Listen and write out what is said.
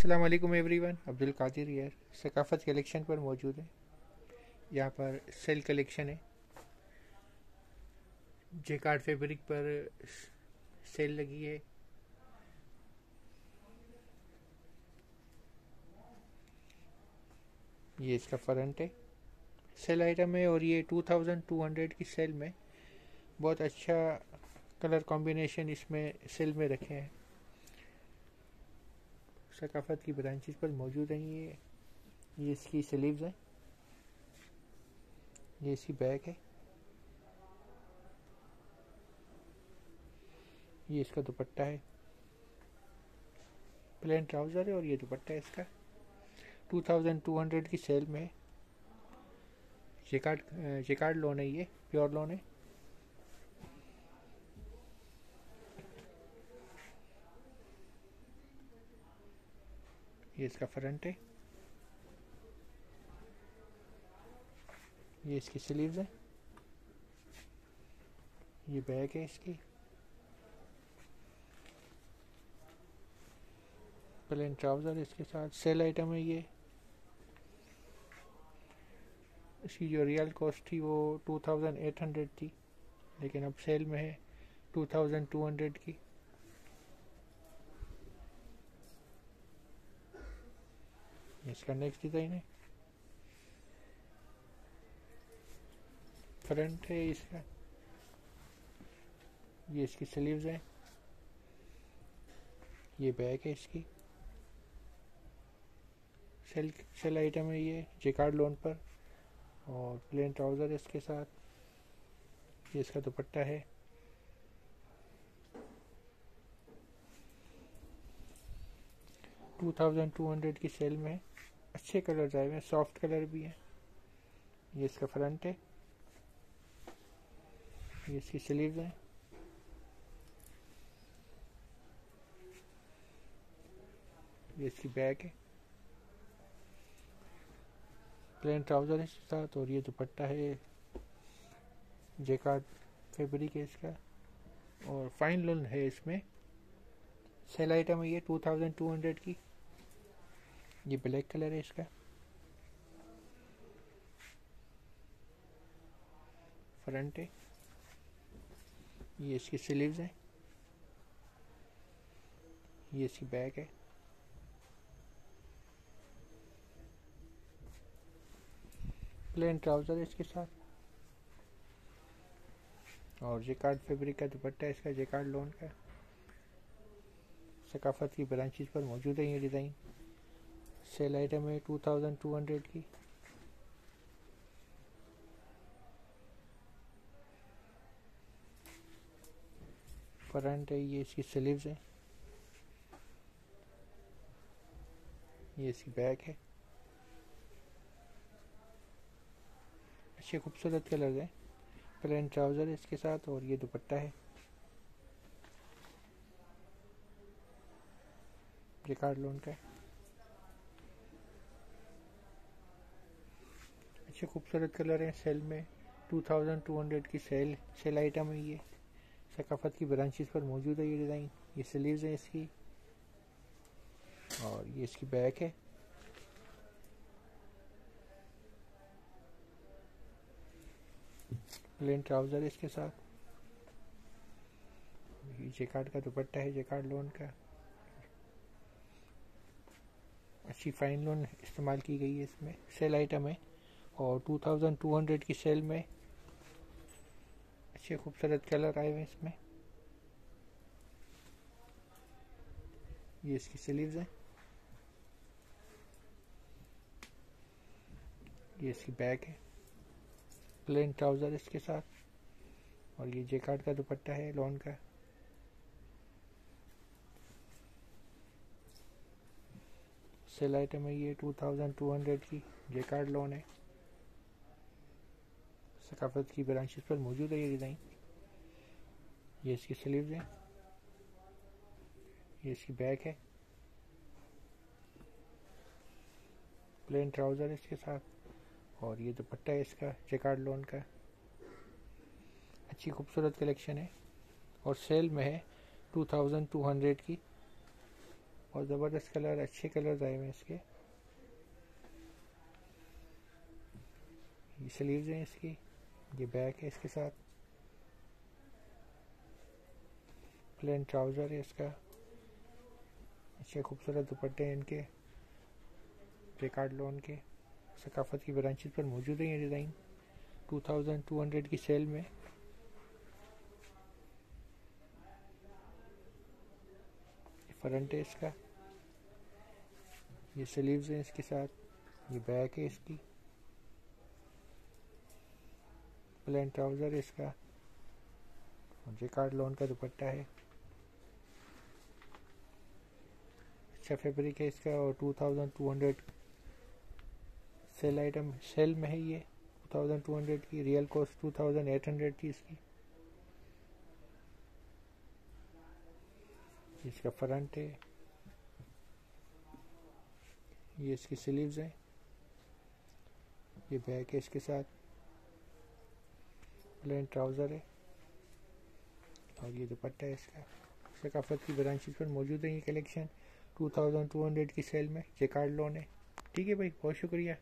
अस्सलाम वालेकुम एवरीवन। अब्दुल कादिर यार सकाफत कलेक्शन पर मौजूद है। यहाँ पर सेल कलेक्शन है। जे कार्ड फैब्रिक पर सेल लगी है। ये इसका फ्रंट है। सेल आइटम है और ये 2200 की सेल में बहुत अच्छा कलर कॉम्बिनेशन इसमें सेल में रखे हैं। सकाफत की ब्रांचेस पर मौजूद हैं ये। ये इसकी स्लीव्स हैं। ये इसकी बैग है। ये इसका दुपट्टा है। प्लेन ट्राउज़र है और ये दुपट्टा है इसका। 2200 की सेल में जेकार्ड जेकार्ड लोन है ये प्योर लोन है। ये इसका फ्रंट है। ये इसकी स्लीव्स है। ये बैग है इसकी। प्लेन ट्राउज़र इसके साथ। सेल आइटम है ये। इसकी जो रियल कॉस्ट थी वो 2800 थी, लेकिन अब सेल में है 2200 की। इसका नेक्स्ट डिज़ाइन है फ्रंट है इसका ये इसकी स्लीव्स है। ये बैक है इसकी। सेल सेल आइटम है ये जेकार्ड लोन पर। और प्लेन ट्राउज़र इसके साथ। ये इसका दुपट्टा है। टू थाउज़ेंड टू हंड्रेड की सेल में। अच्छे कलर आए हुए हैं, सॉफ्ट कलर भी है। ये इसका फ्रंट है। ये इसकी स्लीव्स हैं। ये इसकी बैक है। प्लेन ट्राउज़र है साथ और ये दुपट्टा है। जेकार्ड फैब्रिक है इसका। और फाइन लोन है इसमें। सेल आइटम है ये टू थाउज़ेंड टू हंड्रेड की। ये ब्लैक कलर है इसका। फ्रंट है। ये इसकी स्लीव्स है। ये इसकी बैक है। प्लेन ट्राउज़र है इसके साथ। और जेकार्ड फैब्रिक का दुपट्टा है इसका जेकार्ड लोन का। सकाफत की ब्रांचेस पर मौजूद है ये डिज़ाइन सेल आइटम है टू थाउज़ेंड टू हंड्रेड की। फ्रंट है, ये इसकी स्लीव्स है। ये इसकी बैक है। अच्छे खूबसूरत कलर है। प्लेन ट्राउज़र है इसके साथ और ये दुपट्टा है। जेकार्ड लोन का अच्छे खूबसूरत कलर हैं सेल में। 2200 की सेल सेल आइटम है ये। सकाफत की ब्रांचेस पर मौजूद है ये डिज़ाइन। ये स्लीव्स हैं इसकी। और ये इसकी बैक है। प्लेन ट्राउज़र इसके साथ। ये जेकार्ड का दुपट्टा है, जेकार्ड लोन का। अच्छी फाइन लोन इस्तेमाल की गई है इसमें। सेल आइटम है। और 2200 की सेल में अच्छे खूबसूरत कलर आए हुए इसमें। ये इसकी स्लीव्स हैं। ये इसकी बैग है। प्लेन ट्राउज़र इसके साथ। और ये जेकार्ड का दुपट्टा है लॉन का। सेल आइटम है ये 2200 की जेकार्ड लोन है। सकाफत की ब्रांचेस पर मौजूद है ये डिज़ाइन। ये इसकी स्लीव्स हैं। ये इसकी बैक है। प्लेन ट्राउज़र इसके साथ। और ये दुपट्टा है इसका चेकार्ड लोन का। अच्छी खूबसूरत कलेक्शन है। और सेल में है 2200 की। और ज़बरदस्त कलर, अच्छे कलर आए हुए हैं इसके। ये स्लीव्स हैं इसकी। ये बैक है इसके साथ। प्लेन ट्राउज़र है इसका। अच्छे खूबसूरत दुपट्टे हैं इनके। रिकार्ड लोन के। सकाफत की ब्रांचेस पर मौजूद है ये डिज़ाइन। 2200 की सेल में। फ्रंट है इसका। ये स्लीव्स हैं इसके साथ। ये बैक है इसकी। प्लेन ट्राउज़र इसका। कार्ड लोन का दुपट्टा है। अच्छा फैब्रिक है इसका और 2200 सेल आइटम, सेल में है ये। 2200 की, रियल कॉस्ट 2800 थी इसकी। इसका फ्रंट है। ये इसकी स्लीव्स हैं। ये बैक है इसके साथ। प्लेन ट्राउज़र है। और ये दुपट्टा है इसका। सकाफत की ब्रांचेज पर मौजूद है ये कलेक्शन। 2200 की सेल में जे कार्ड लोन है। ठीक है भाई, बहुत शुक्रिया।